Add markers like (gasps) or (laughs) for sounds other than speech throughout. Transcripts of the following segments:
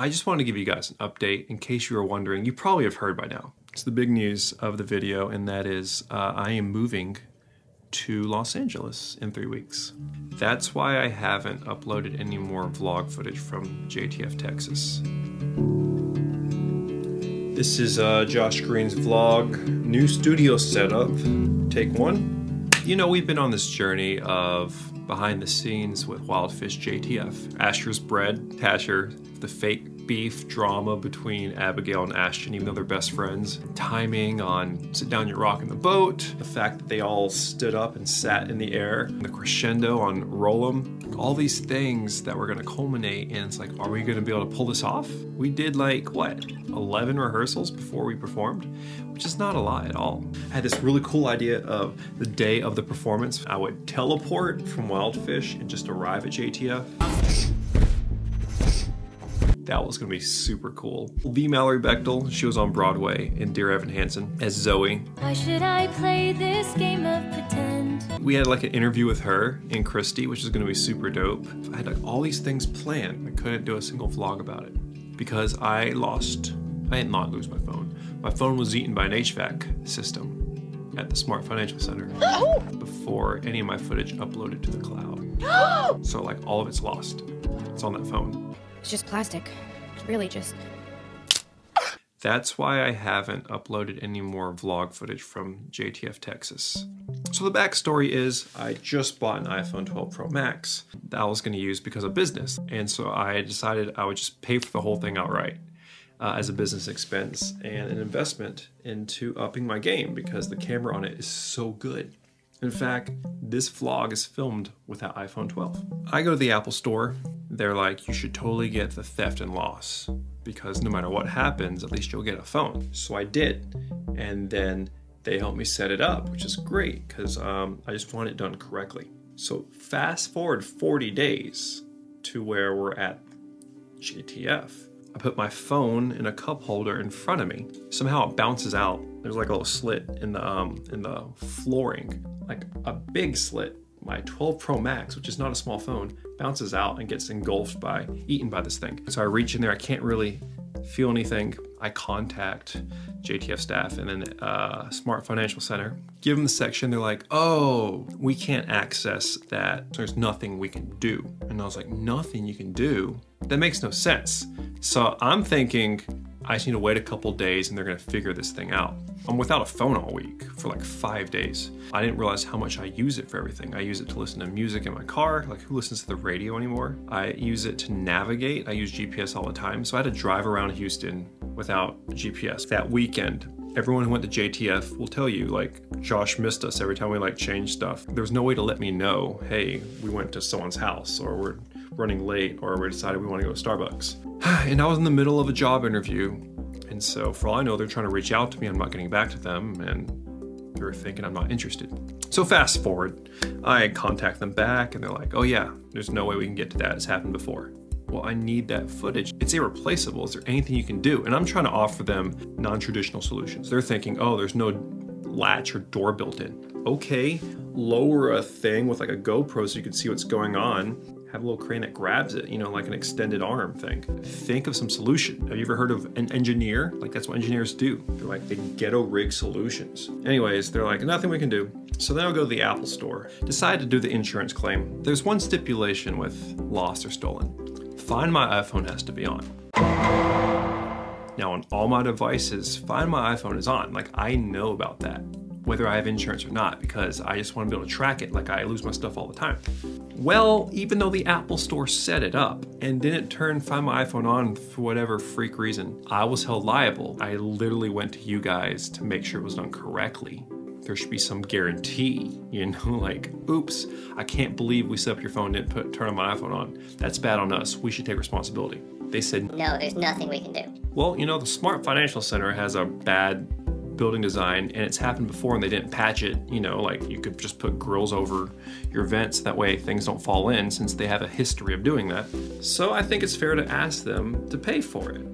I just wanted to give you guys an update in case you were wondering. You probably have heard by now. It's the big news of the video, and that is uh, I am moving to Los Angeles in three weeks. That's why I haven't uploaded any more vlog footage from JTF Texas. This is uh, Josh Green's vlog, new studio setup, take one. You know, we've been on this journey of behind the scenes with Wildfish JTF. Asher's bread, Tasher, the fake beef drama between Abigail and Ashton, even though they're best friends. Timing on sit down, you're rocking the boat. The fact that they all stood up and sat in the air. The crescendo on Roll 'em. All these things that were gonna culminate and it's like, are we gonna be able to pull this off? We did like, what, 11 rehearsals before we performed, which is not a lot at all. I had this really cool idea of the day of the performance. I would teleport from Wildfish and just arrive at JTF. That was gonna be super cool. V. Mallory Bechtel, she was on Broadway in Dear Evan Hansen as Zoe. Why should I play this game of pretend? We had like an interview with her and Christy, which is gonna be super dope. I had like all these things planned. I couldn't do a single vlog about it because I lost, I did not lose my phone. My phone was eaten by an HVAC system at the Smart Financial Center (gasps) before any of my footage uploaded to the cloud. (gasps) so like all of it's lost. It's on that phone. It's just plastic. It's really just. That's why I haven't uploaded any more vlog footage from JTF Texas. So the backstory is I just bought an iPhone 12 Pro Max that I was going to use because of business. And so I decided I would just pay for the whole thing outright uh, as a business expense and an investment into upping my game because the camera on it is so good. In fact, this vlog is filmed with that iPhone 12. I go to the Apple store. They're like, you should totally get the theft and loss because no matter what happens, at least you'll get a phone. So I did. And then they helped me set it up, which is great because um, I just want it done correctly. So fast forward 40 days to where we're at JTF. I put my phone in a cup holder in front of me. Somehow it bounces out. There's like a little slit in the um, in the flooring, like a big slit. My 12 Pro Max, which is not a small phone, bounces out and gets engulfed by, eaten by this thing. So I reach in there, I can't really feel anything. I contact JTF staff and then uh, Smart Financial Center. Give them the section. They're like, "Oh, we can't access that. There's nothing we can do." And I was like, "Nothing you can do? That makes no sense." So I'm thinking I just need to wait a couple days and they're gonna figure this thing out. I'm without a phone all week for like five days. I didn't realize how much I use it for everything. I use it to listen to music in my car. Like who listens to the radio anymore? I use it to navigate. I use GPS all the time. So I had to drive around Houston without GPS. That weekend, everyone who went to JTF will tell you like Josh missed us every time we like changed stuff. There was no way to let me know, hey, we went to someone's house or we're running late or we decided we want to go to Starbucks. (sighs) And I was in the middle of a job interview. And so for all I know, they're trying to reach out to me. I'm not getting back to them and they're thinking I'm not interested. So fast forward, I contact them back and they're like, oh yeah, there's no way we can get to that. It's happened before. Well, I need that footage. It's irreplaceable. Is there anything you can do? And I'm trying to offer them non traditional solutions. They're thinking, oh, there's no latch or door built in. Okay, lower a thing with like a GoPro so you can see what's going on. Have a little crane that grabs it, you know, like an extended arm thing. Think of some solution. Have you ever heard of an engineer? Like that's what engineers do. They're like the ghetto rig solutions. Anyways, they're like, nothing we can do. So then I'll go to the Apple store, decide to do the insurance claim. There's one stipulation with lost or stolen. Find My iPhone has to be on. Now on all my devices, Find My iPhone is on. Like I know about that, whether I have insurance or not, because I just want to be able to track it like I lose my stuff all the time. Well, even though the Apple Store set it up and didn't turn Find My iPhone on for whatever freak reason, I was held liable. I literally went to you guys to make sure it was done correctly. There should be some guarantee, (laughs) you know, like, oops, I can't believe we set up your phone and didn't put, turn on my iPhone on. That's bad on us. We should take responsibility. They said, No, there's nothing we can do. well, you know, the Smart Financial Center has a bad building design and it's happened before and they didn't patch it. You know, like you could just put grills over your vents. That way things don't fall in since they have a history of doing that. So I think it's fair to ask them to pay for it.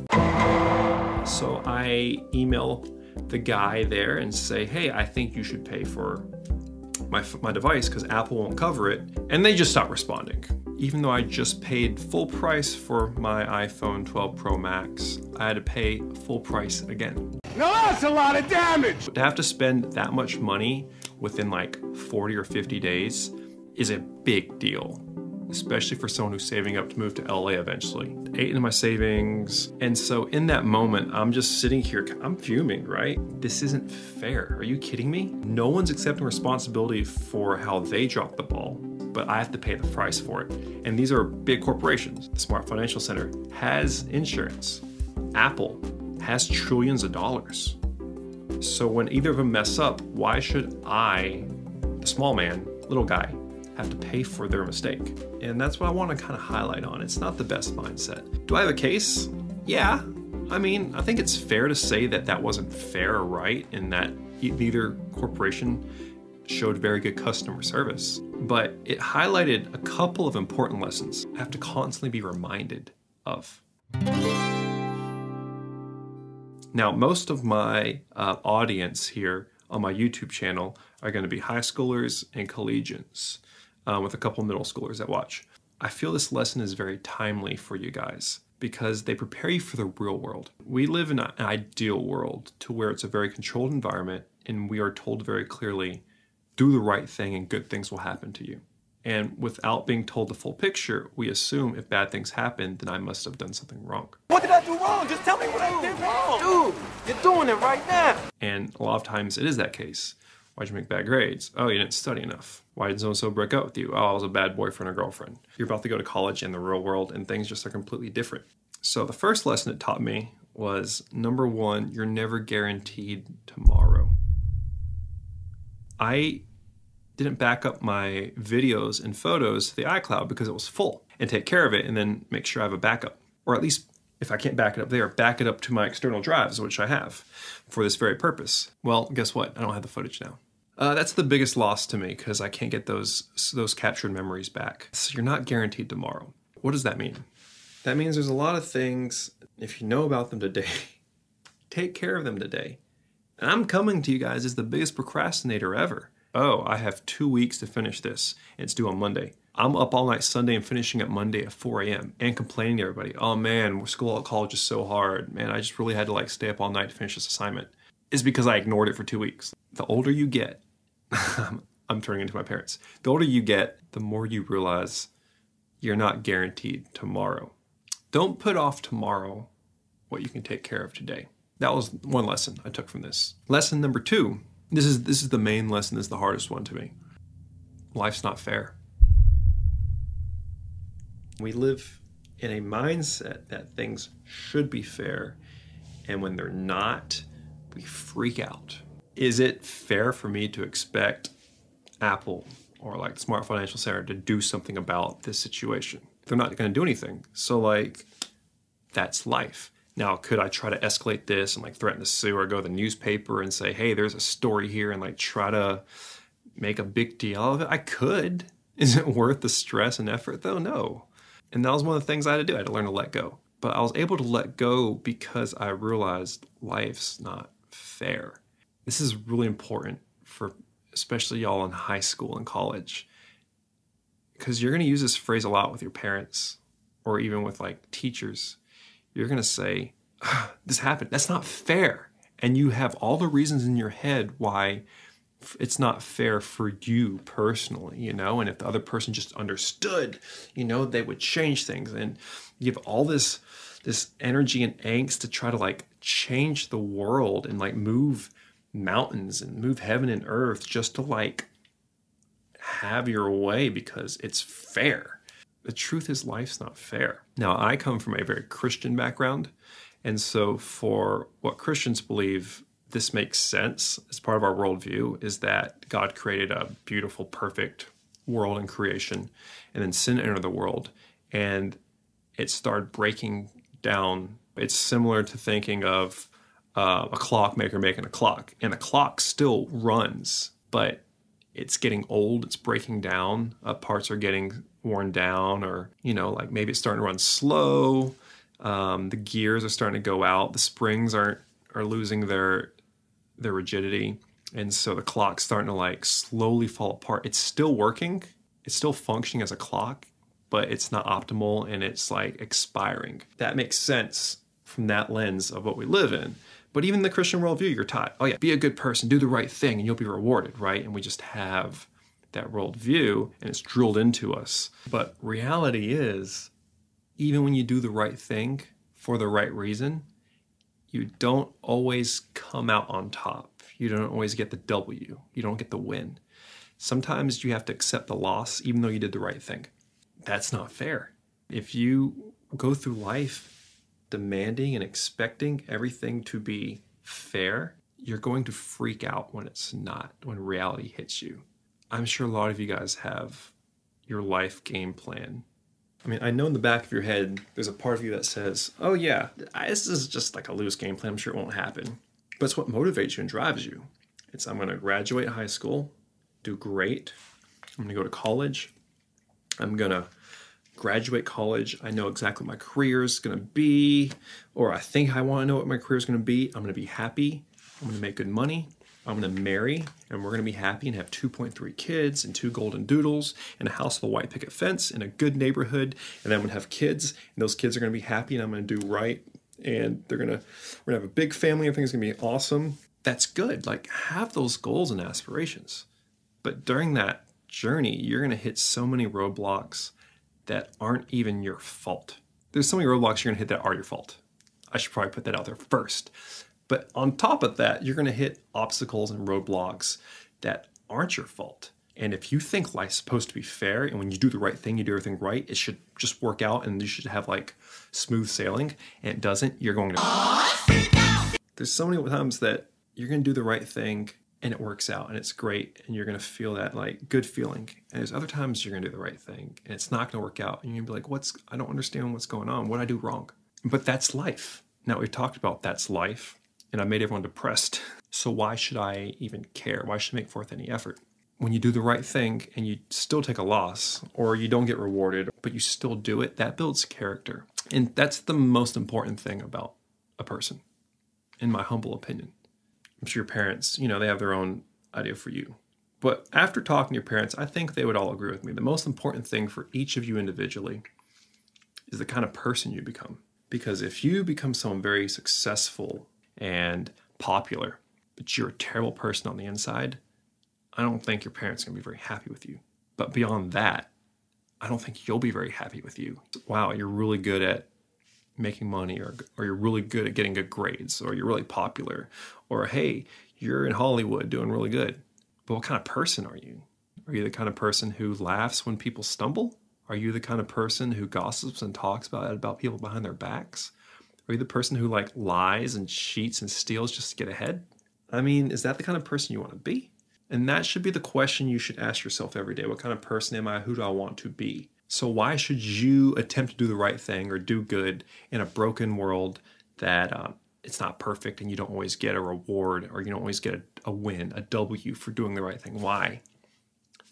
So I email the guy there and say, hey, I think you should pay for my, my device because Apple won't cover it. And they just stop responding. Even though I just paid full price for my iPhone 12 Pro Max, I had to pay full price again. Now that's a lot of damage! To have to spend that much money within like 40 or 50 days is a big deal, especially for someone who's saving up to move to LA eventually. Ate into my savings, and so in that moment, I'm just sitting here, I'm fuming, right? This isn't fair. Are you kidding me? No one's accepting responsibility for how they dropped the ball but I have to pay the price for it. And these are big corporations. The Smart Financial Center has insurance. Apple has trillions of dollars. So when either of them mess up, why should I, the small man, little guy, have to pay for their mistake? And that's what I want to kind of highlight on. It's not the best mindset. Do I have a case? Yeah. I mean, I think it's fair to say that that wasn't fair or right, and that neither corporation showed very good customer service, but it highlighted a couple of important lessons I have to constantly be reminded of. Now, most of my uh, audience here on my YouTube channel are going to be high schoolers and collegians, uh, with a couple middle schoolers that watch. I feel this lesson is very timely for you guys because they prepare you for the real world. We live in an ideal world to where it's a very controlled environment and we are told very clearly do the right thing and good things will happen to you. And without being told the full picture, we assume if bad things happen, then I must have done something wrong. What did I do wrong? Just tell me what I did wrong. Dude, you're doing it right now. And a lot of times it is that case. Why'd you make bad grades? Oh, you didn't study enough. Why did so and so break up with you? Oh, I was a bad boyfriend or girlfriend. You're about to go to college in the real world and things just are completely different. So the first lesson it taught me was number one, you're never guaranteed tomorrow. I didn't back up my videos and photos to the iCloud because it was full and take care of it and then make sure I have a backup. Or at least if I can't back it up there, back it up to my external drives, which I have for this very purpose. Well, guess what? I don't have the footage now. Uh, that's the biggest loss to me because I can't get those those captured memories back. So you're not guaranteed tomorrow. What does that mean? That means there's a lot of things, if you know about them today, (laughs) take care of them today. And I'm coming to you guys as the biggest procrastinator ever oh, I have two weeks to finish this. It's due on Monday. I'm up all night Sunday and finishing at Monday at 4 a.m. and complaining to everybody, oh man, school at college is so hard. Man, I just really had to like stay up all night to finish this assignment. Is because I ignored it for two weeks. The older you get, (laughs) I'm turning into my parents. The older you get, the more you realize you're not guaranteed tomorrow. Don't put off tomorrow what you can take care of today. That was one lesson I took from this. Lesson number two this is this is the main lesson. This is the hardest one to me. Life's not fair. We live in a mindset that things should be fair, and when they're not, we freak out. Is it fair for me to expect Apple or like Smart Financial Center to do something about this situation? They're not going to do anything. So like, that's life. Now, could I try to escalate this and like threaten to sue or go to the newspaper and say, hey, there's a story here and like try to make a big deal of it? I could. (laughs) Is it worth the stress and effort though? No. And that was one of the things I had to do. I had to learn to let go. But I was able to let go because I realized life's not fair. This is really important for especially y'all in high school and college because you're going to use this phrase a lot with your parents or even with like teachers you're going to say, ah, This happened. That's not fair. And you have all the reasons in your head why it's not fair for you personally, you know, and if the other person just understood, you know, they would change things. And you have all this this energy and angst to try to like change the world and like move mountains and move heaven and earth just to like have your way because it's fair the truth is life's not fair. Now, I come from a very Christian background, and so for what Christians believe, this makes sense as part of our worldview is that God created a beautiful, perfect world and creation, and then sin entered the world, and it started breaking down. It's similar to thinking of uh, a clockmaker making a clock, and the clock still runs, but it's getting old, it's breaking down, uh, parts are getting worn down or you know like maybe it's starting to run slow um, the gears are starting to go out the springs aren't are losing their their rigidity and so the clock's starting to like slowly fall apart it's still working it's still functioning as a clock but it's not optimal and it's like expiring. That makes sense from that lens of what we live in. But even the Christian worldview, you're taught, oh yeah, be a good person, do the right thing, and you'll be rewarded, right? And we just have that worldview and it's drilled into us. But reality is, even when you do the right thing for the right reason, you don't always come out on top. You don't always get the W. You don't get the win. Sometimes you have to accept the loss even though you did the right thing. That's not fair. If you go through life demanding and expecting everything to be fair, you're going to freak out when it's not, when reality hits you. I'm sure a lot of you guys have your life game plan. I mean, I know in the back of your head, there's a part of you that says, oh, yeah, this is just like a loose game plan. I'm sure it won't happen. But it's what motivates you and drives you. It's I'm going to graduate high school, do great. I'm going to go to college. I'm going to graduate college. I know exactly what my career is going to be, or I think I want to know what my career is going to be. I'm going to be happy. I'm going to make good money. I'm going to marry, and we're going to be happy and have 2.3 kids and two golden doodles and a house with a white picket fence and a good neighborhood. And then I'm going to have kids, and those kids are going to be happy, and I'm going to do right. And they're going to, we're going to have a big family. Everything's going to be awesome. That's good. Like, have those goals and aspirations. But during that journey, you're going to hit so many roadblocks that aren't even your fault. There's so many roadblocks you're going to hit that are your fault. I should probably put that out there first. But on top of that, you're going to hit obstacles and roadblocks that aren't your fault. And if you think life's supposed to be fair and when you do the right thing, you do everything right, it should just work out and you should have like smooth sailing and it doesn't, you're going to. There's so many times that you're going to do the right thing and it works out and it's great and you're going to feel that like good feeling. And there's other times you're going to do the right thing and it's not going to work out and you're going to be like, what's, I don't understand what's going on. What I do wrong? But that's life. Now, we've talked about that's life and I made everyone depressed. So why should I even care? Why should I make forth any effort? When you do the right thing and you still take a loss or you don't get rewarded, but you still do it, that builds character. And that's the most important thing about a person, in my humble opinion. I'm sure your parents, you know, they have their own idea for you. But after talking to your parents, I think they would all agree with me. The most important thing for each of you individually is the kind of person you become. Because if you become someone very successful and popular, but you're a terrible person on the inside, I don't think your parents are going to be very happy with you. But beyond that, I don't think you'll be very happy with you. Wow, you're really good at making money, or, or you're really good at getting good grades, or you're really popular, or hey, you're in Hollywood doing really good. But what kind of person are you? Are you the kind of person who laughs when people stumble? Are you the kind of person who gossips and talks about about people behind their backs? Are you the person who like lies and cheats and steals just to get ahead? I mean, is that the kind of person you want to be? And that should be the question you should ask yourself every day. What kind of person am I? Who do I want to be? So why should you attempt to do the right thing or do good in a broken world that um, it's not perfect and you don't always get a reward or you don't always get a, a win, a W for doing the right thing? Why?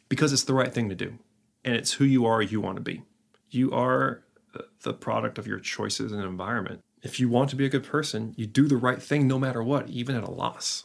Because it's the right thing to do, and it's who you are. You want to be. You are the product of your choices and environment if you want to be a good person, you do the right thing no matter what, even at a loss.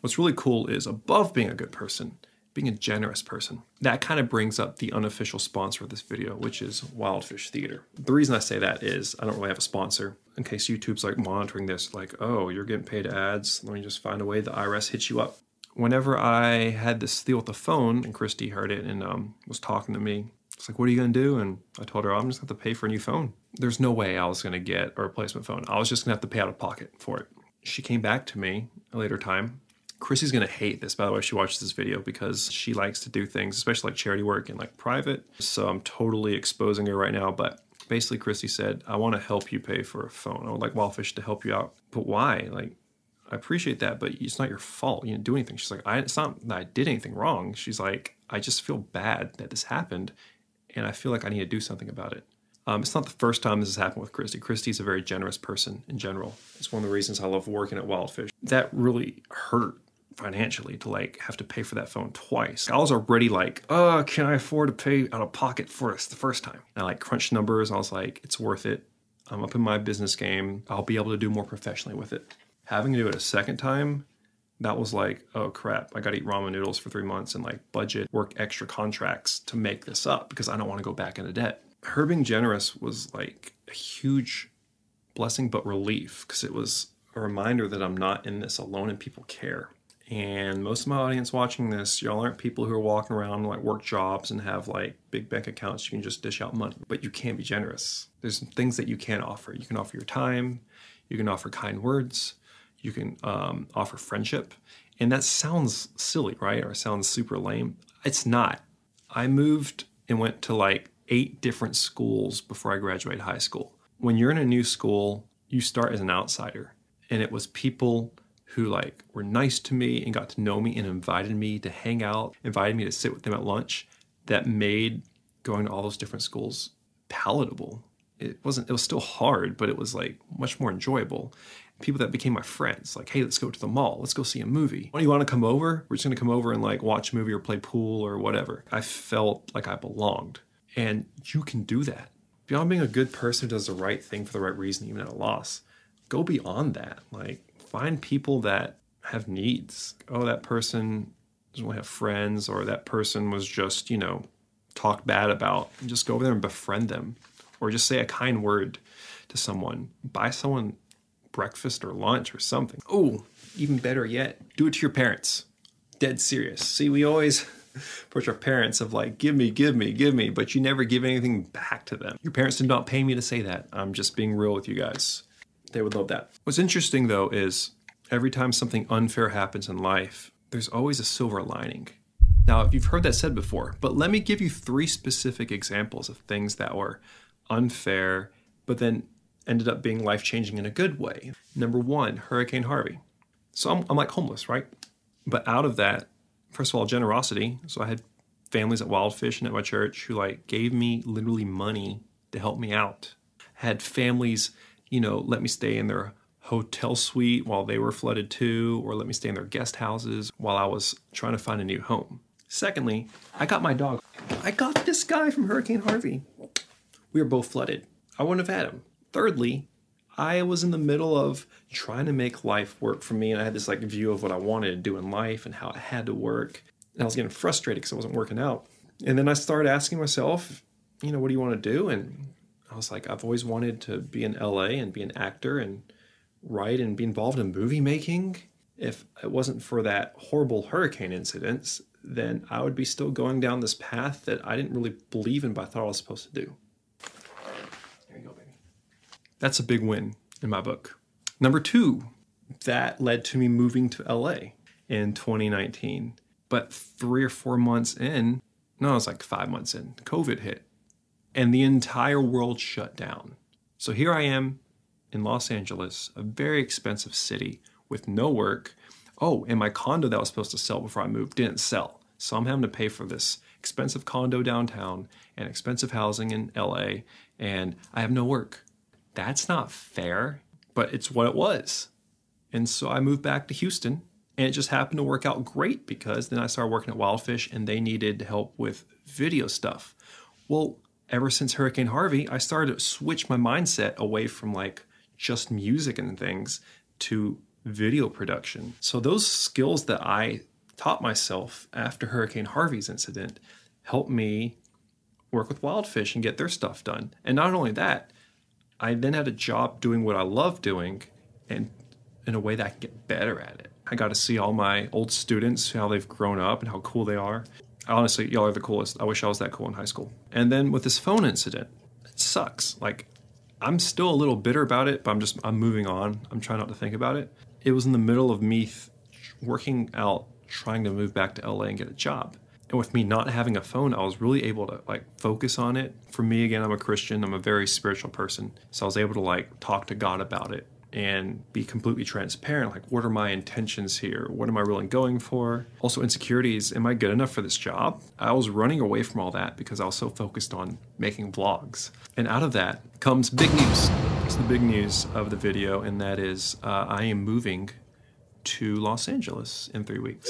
What's really cool is above being a good person, being a generous person. That kind of brings up the unofficial sponsor of this video, which is Wildfish Theater. The reason I say that is I don't really have a sponsor. In case YouTube's like monitoring this, like, oh, you're getting paid ads, let me just find a way the IRS hits you up. Whenever I had this deal with the phone, and Christy heard it and um, was talking to me, it's like, what are you going to do? And I told her, I'm just going to have to pay for a new phone. There's no way I was going to get a replacement phone. I was just going to have to pay out of pocket for it. She came back to me a later time. Chrissy's going to hate this, by the way, she watches this video because she likes to do things, especially like charity work and like private. So I'm totally exposing her right now. But basically, Chrissy said, I want to help you pay for a phone. I would like Wildfish to help you out. But why? Like, I appreciate that, but it's not your fault. You didn't do anything. She's like, I, it's not that I did anything wrong. She's like, I just feel bad that this happened and I feel like I need to do something about it. Um, it's not the first time this has happened with Christy. Christy's a very generous person in general. It's one of the reasons I love working at Wildfish. That really hurt financially to like have to pay for that phone twice. I was already like, oh, can I afford to pay out of pocket for this the first time? And I like crunched numbers. I was like, it's worth it. I'm up in my business game. I'll be able to do more professionally with it. Having to do it a second time that was like, oh crap, I got to eat ramen noodles for three months and like budget, work extra contracts to make this up because I don't want to go back into debt. her being generous was like a huge blessing, but relief because it was a reminder that I'm not in this alone and people care. And most of my audience watching this, y'all aren't people who are walking around like work jobs and have like big bank accounts. You can just dish out money, but you can be generous. There's things that you can offer. You can offer your time, you can offer kind words, you can um, offer friendship. And that sounds silly, right? Or sounds super lame. It's not. I moved and went to like eight different schools before I graduated high school. When you're in a new school, you start as an outsider. And it was people who like were nice to me and got to know me and invited me to hang out, invited me to sit with them at lunch that made going to all those different schools palatable. It wasn't it was still hard, but it was like much more enjoyable. People that became my friends, like, hey, let's go to the mall, let's go see a movie. When you want to come over? We're just gonna come over and like watch a movie or play pool or whatever. I felt like I belonged. And you can do that. Beyond being a good person who does the right thing for the right reason, even at a loss, go beyond that. Like find people that have needs. Oh, that person doesn't really have friends, or that person was just, you know, talked bad about. And just go over there and befriend them. Or just say a kind word to someone. Buy someone breakfast or lunch or something. Oh, even better yet, do it to your parents. Dead serious. See, we always (laughs) approach our parents of like, give me, give me, give me, but you never give anything back to them. Your parents did not pay me to say that. I'm just being real with you guys. They would love that. What's interesting though is every time something unfair happens in life, there's always a silver lining. Now, if you've heard that said before, but let me give you three specific examples of things that were unfair, but then ended up being life changing in a good way. Number one, Hurricane Harvey. So I'm, I'm like homeless, right? But out of that, first of all, generosity. So I had families at Wildfish and at my church who like gave me literally money to help me out. Had families, you know, let me stay in their hotel suite while they were flooded too, or let me stay in their guest houses while I was trying to find a new home. Secondly, I got my dog. I got this guy from Hurricane Harvey. We were both flooded. I wouldn't have had him. Thirdly, I was in the middle of trying to make life work for me, and I had this like view of what I wanted to do in life and how it had to work. And I was getting frustrated because it wasn't working out. And then I started asking myself, you know, what do you want to do? And I was like, I've always wanted to be in LA and be an actor and write and be involved in movie making. If it wasn't for that horrible hurricane incidents, then I would be still going down this path that I didn't really believe in, but I thought I was supposed to do. There you go, baby. That's a big win in my book. Number two, that led to me moving to LA in 2019. But three or four months in, no, it was like five months in, COVID hit and the entire world shut down. So here I am in Los Angeles, a very expensive city with no work. Oh, and my condo that I was supposed to sell before I moved didn't sell. So I'm having to pay for this expensive condo downtown and expensive housing in LA, and I have no work. That's not fair, but it's what it was. And so I moved back to Houston, and it just happened to work out great because then I started working at Wildfish and they needed help with video stuff. Well, ever since Hurricane Harvey, I started to switch my mindset away from like just music and things to video production. So those skills that I taught myself after Hurricane Harvey's incident helped me work with Wildfish and get their stuff done. And not only that, I then had a job doing what I love doing and in a way that I get better at it. I got to see all my old students, how they've grown up and how cool they are. Honestly, y'all are the coolest. I wish I was that cool in high school. And then with this phone incident, it sucks. Like, I'm still a little bitter about it, but I'm just, I'm moving on. I'm trying not to think about it. It was in the middle of me working out, trying to move back to LA and get a job. And with me not having a phone, I was really able to like focus on it. For me, again, I'm a Christian, I'm a very spiritual person. So I was able to like talk to God about it and be completely transparent like what are my intentions here? What am i really going for? Also insecurities am i good enough for this job? I was running away from all that because i was so focused on making vlogs. And out of that comes big news. It's the big news of the video and that is uh, i am moving to los angeles in three weeks.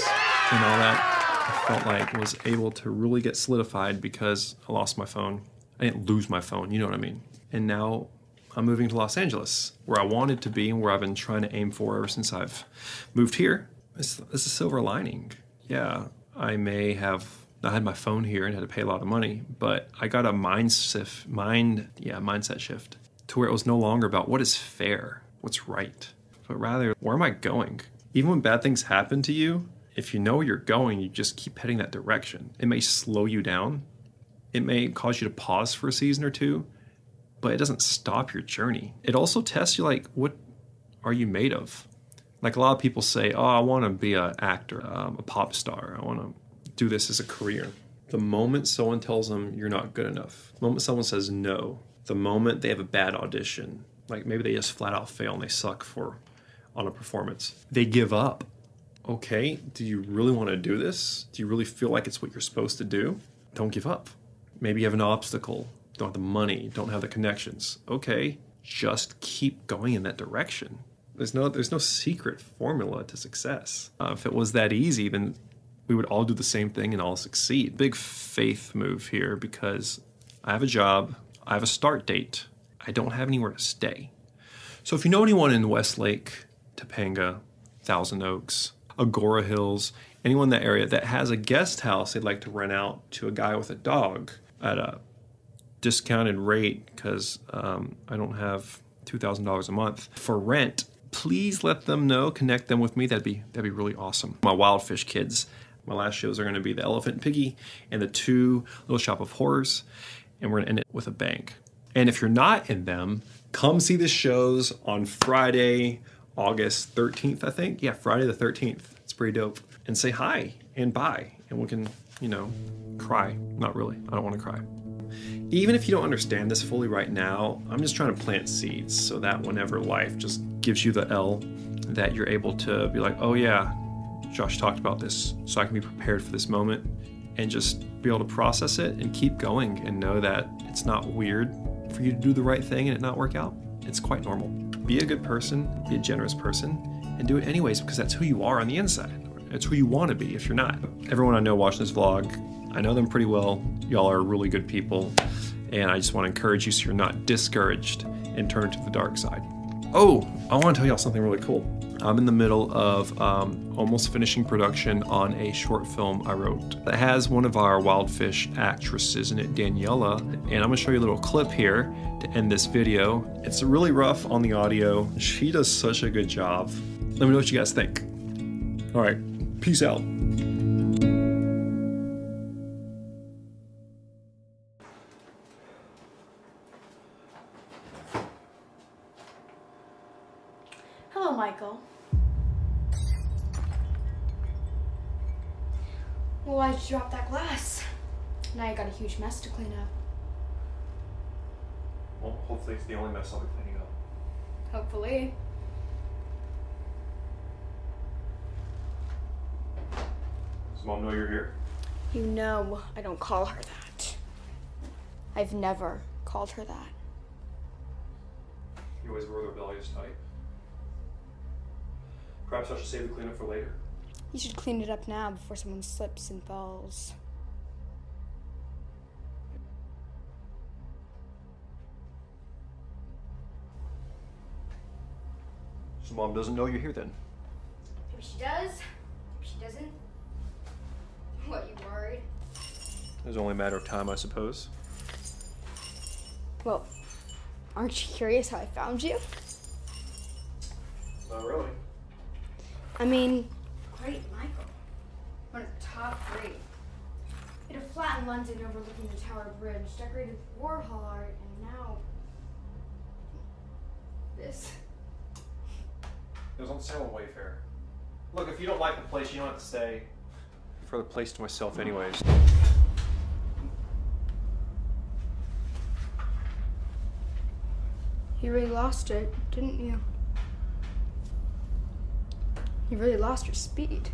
And all that i felt like was able to really get solidified because i lost my phone i didn't lose my phone you know what i mean and now I'm moving to Los Angeles, where I wanted to be and where I've been trying to aim for ever since I've moved here. It's, it's a silver lining. Yeah, I may have I had my phone here and had to pay a lot of money, but I got a mind shift, mind, yeah, mindset shift to where it was no longer about what is fair, what's right, but rather where am I going? Even when bad things happen to you, if you know where you're going, you just keep heading that direction. It may slow you down, it may cause you to pause for a season or two, but it doesn't stop your journey. It also tests you like, what are you made of? Like a lot of people say, oh, I want to be an actor, um, a pop star. I want to do this as a career. The moment someone tells them you're not good enough, the moment someone says no, the moment they have a bad audition, like maybe they just flat out fail and they suck for on a performance, they give up. Okay, do you really want to do this? Do you really feel like it's what you're supposed to do? Don't give up. Maybe you have an obstacle, don't have the money, don't have the connections. Okay, just keep going in that direction. There's no there's no secret formula to success. Uh, if it was that easy, then we would all do the same thing and all succeed. Big faith move here because I have a job, I have a start date, I don't have anywhere to stay. So if you know anyone in Westlake, Topanga, Thousand Oaks, Agoura Hills, anyone in that area that has a guest house they'd like to rent out to a guy with a dog at a discounted rate because um, I don't have $2,000 a month for rent, please let them know, connect them with me. That'd be that'd be really awesome. My Wildfish kids my last shows are going to be the Elephant and Piggy and the two Little Shop of Horrors, and we're going to end it with a bang. And if you're not in them, come see the shows on Friday, August 13th, I think. Yeah, Friday the 13th. It's pretty dope. And say hi and bye, and we can, you know, cry. Not really. I don't want to cry. Even if you don't understand this fully right now, I'm just trying to plant seeds so that whenever life just gives you the L, that you're able to be like, oh yeah, Josh talked about this so I can be prepared for this moment and just be able to process it and keep going and know that it's not weird for you to do the right thing and it not work out. It's quite normal. Be a good person, be a generous person, and do it anyways because that's who you are on the inside. It's who you want to be if you're not. Everyone I know watching this vlog, I know them pretty well. Y'all are really good people, and I just want to encourage you so you're not discouraged and turn to the dark side. Oh, I want to tell y'all something really cool. I'm in the middle of um, almost finishing production on a short film I wrote that has one of our Wildfish actresses in it, Daniela, and I'm gonna show you a little clip here to end this video. It's really rough on the audio. She does such a good job. Let me know what you guys think. All right, peace out. Huge mess to clean up. Well, hopefully it's the only mess I'll be cleaning up. Hopefully. Does mom know you're here? You know I don't call her that. I've never called her that. You always were the rebellious type. Perhaps I should save the cleanup for later. You should clean it up now before someone slips and falls. Mom doesn't know you're here then? Maybe she does. Maybe she doesn't. What, you worried? It's only a matter of time, I suppose. Well, aren't you curious how I found you? Not really. I mean, great Michael. One of the top three. In a flat in London overlooking the Tower Bridge, decorated with Warhol art, and now this. It was on sale on Wayfair. Look, if you don't like the place, you don't have to stay. For the place to myself, anyways. You really lost it, didn't you? You really lost your speed.